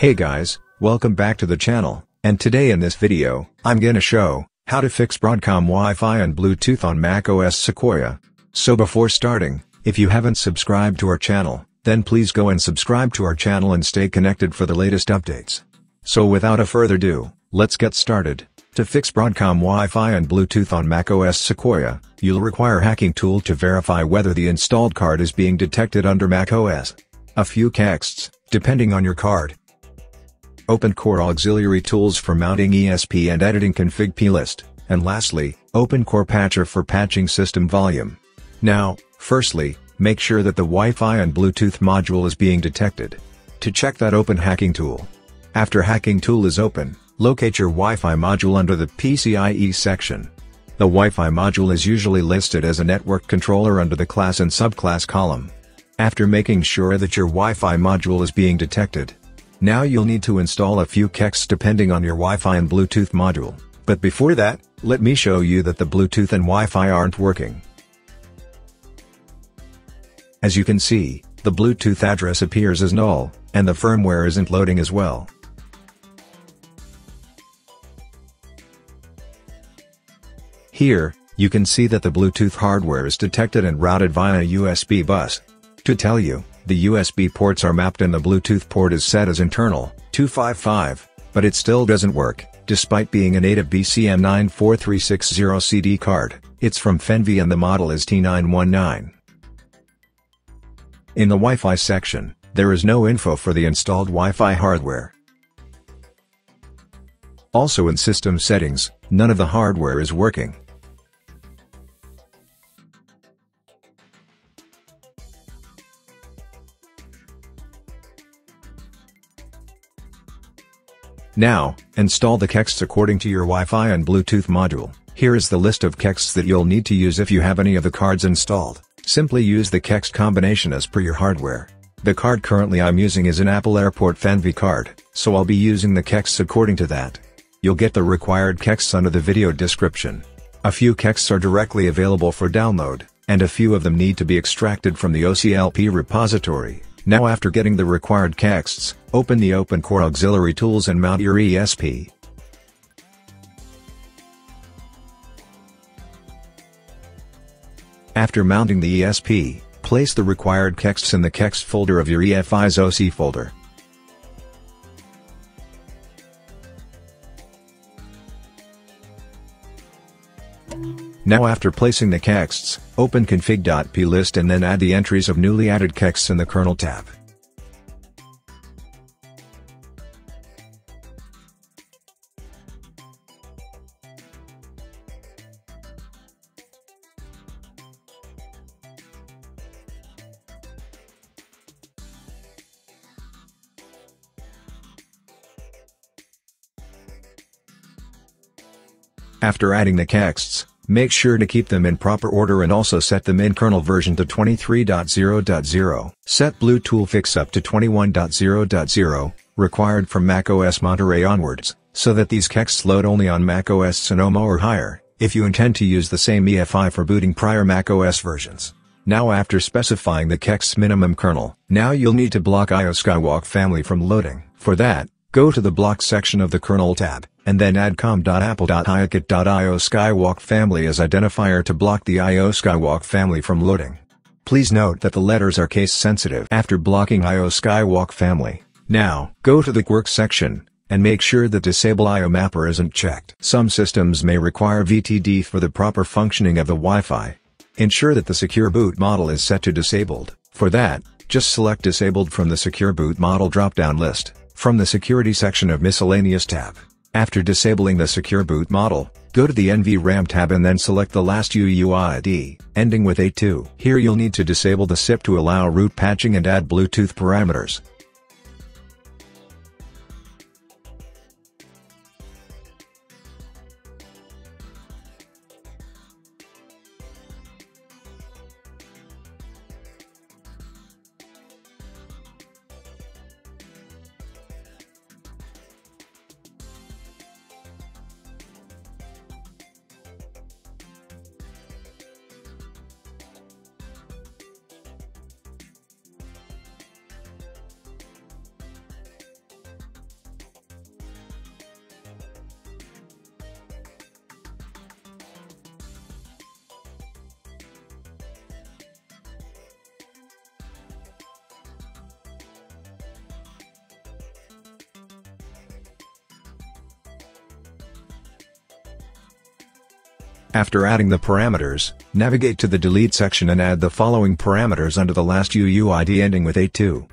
Hey guys, welcome back to the channel, and today in this video, I'm gonna show, how to fix Broadcom Wi-Fi and Bluetooth on macOS Sequoia. So before starting, if you haven't subscribed to our channel, then please go and subscribe to our channel and stay connected for the latest updates. So without a further ado, let's get started. To fix Broadcom Wi-Fi and Bluetooth on macOS Sequoia, you'll require Hackintool to verify whether the installed card is being detected under macOS. A few kexts, depending on your card. Open Core Auxiliary Tools for mounting ESP and editing config plist, and lastly, Open Core Patcher for patching system volume. Now, firstly, make sure that the Wi-Fi and Bluetooth module is being detected. To check that open Hackintool. After Hackintool is open, locate your Wi-Fi module under the PCIe section. The Wi-Fi module is usually listed as a network controller under the class and subclass column. After making sure that your Wi-Fi module is being detected, now you'll need to install a few kexts depending on your Wi-Fi and Bluetooth module. But before that, let me show you that the Bluetooth and Wi-Fi aren't working. As you can see, the Bluetooth address appears as null, and the firmware isn't loading as well. Here, you can see that the Bluetooth hardware is detected and routed via a USB bus. To tell you, the USB ports are mapped and the Bluetooth port is set as internal, 255, but it still doesn't work, despite being a native BCM94360 CD card, it's from Fenvi and the model is T919. In the Wi-Fi section, there is no info for the installed Wi-Fi hardware. Also in system settings, none of the hardware is working. Now, install the kexts according to your Wi-Fi and Bluetooth module. Here is the list of kexts that you'll need to use if you have any of the cards installed. Simply use the kext combination as per your hardware. The card currently I'm using is an Apple Airport Fenvi card, so I'll be using the kexts according to that. You'll get the required kexts under the video description. A few kexts are directly available for download, and a few of them need to be extracted from the OCLP repository. Now after getting the required kexts, open the Open Core Auxiliary Tools and mount your ESP. After mounting the ESP, place the required kexts in the KEX folder of your EFI's OC folder. Now after placing the kexts, open config.plist and then add the entries of newly added kexts in the kernel tab. After adding the kexts, make sure to keep them in proper order and also set them in kernel version to 23.0.0. Set BlueToolFixup to 21.0.0, required from macOS Monterey onwards, so that these kexts load only on macOS Sonoma or higher, if you intend to use the same EFI for booting prior macOS versions. Now after specifying the kext minimum kernel, now you'll need to block IO Skywalk family from loading. For that, go to the block section of the kernel tab, and then add com.apple.iokit.io Skywalk family as identifier to block the IO Skywalk family from loading. Please note that the letters are case sensitive after blocking IO Skywalk family. Now, go to the Quirks section, and make sure that Disable IO Mapper isn't checked. Some systems may require VTD for the proper functioning of the Wi-Fi. Ensure that the Secure Boot model is set to Disabled. For that, just select Disabled from the Secure Boot model drop-down list, from the Security section of Miscellaneous tab. After disabling the Secure Boot model, go to the NVRAM tab and then select the last UUID, ending with A2. Here you'll need to disable the SIP to allow root patching and add Bluetooth parameters. After adding the parameters, navigate to the delete section and add the following parameters under the last UUID ending with A2.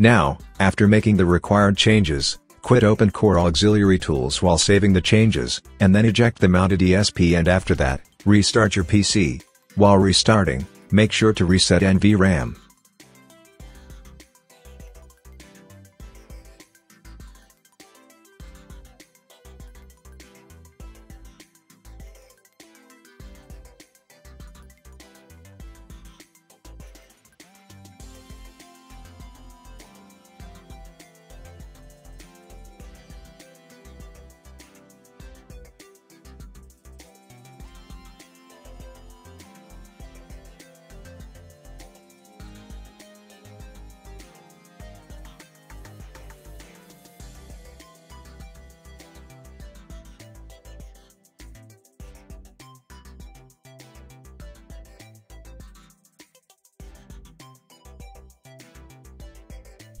Now, after making the required changes, quit OpenCore Auxiliary Tools while saving the changes, and then eject the mounted ESP and after that, restart your PC. While restarting, make sure to reset NVRAM.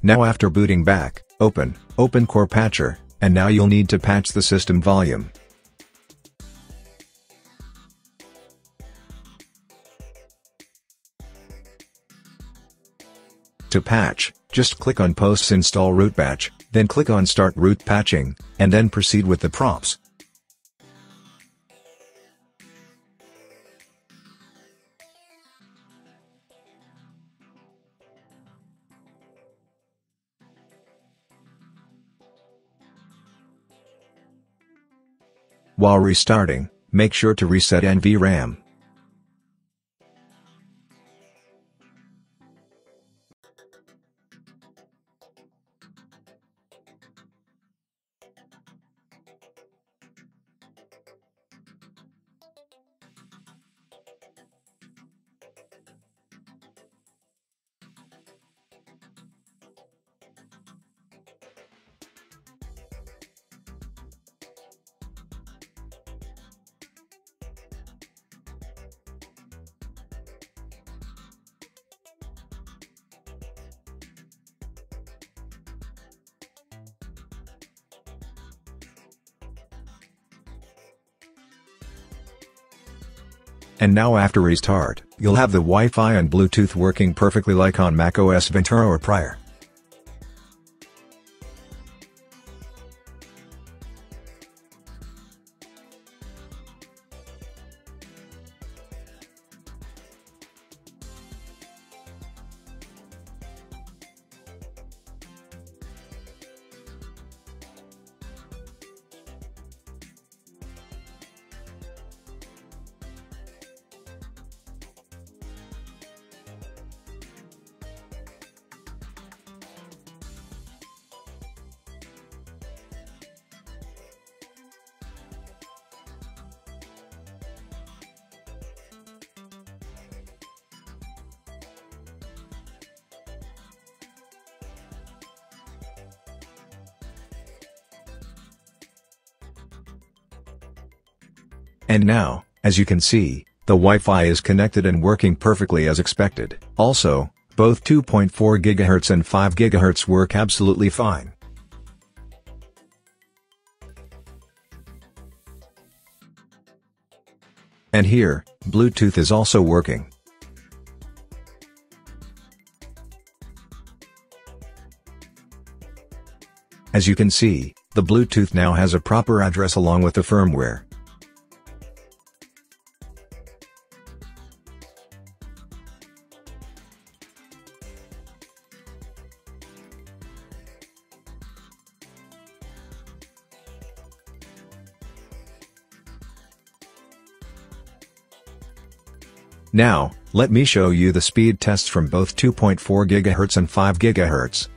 Now after booting back, open, OpenCore Patcher, and now you'll need to patch the system volume. To patch, just click on Posts Install Root Patch, then click on Start Root Patching, and then proceed with the prompts. While restarting, make sure to reset NVRAM. And now after restart, you'll have the Wi-Fi and Bluetooth working perfectly like on macOS Ventura or prior. And now, as you can see, the Wi-Fi is connected and working perfectly as expected. Also, both 2.4 GHz and 5 GHz work absolutely fine. And here, Bluetooth is also working. As you can see, the Bluetooth now has a proper address along with the firmware. Now, let me show you the speed tests from both 2.4 GHz and 5 GHz.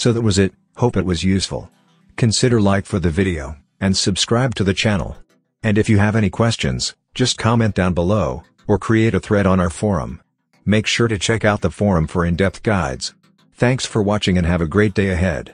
So that was it, hope it was useful. Consider like for the video, and subscribe to the channel. And if you have any questions, just comment down below, or create a thread on our forum. Make sure to check out the forum for in-depth guides. Thanks for watching and have a great day ahead.